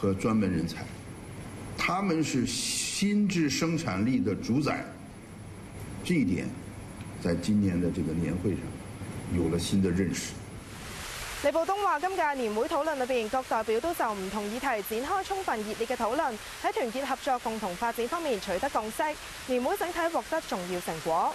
和专门人才，他们是心智生产力的主宰，这一点，在今年的这个年会上，有了新的认识。李宝东话：，今届年会讨论里边，各代表都就唔同议题展开充分热烈嘅讨论，喺团结合作、共同发展方面取得共识，年会整体获得重要成果。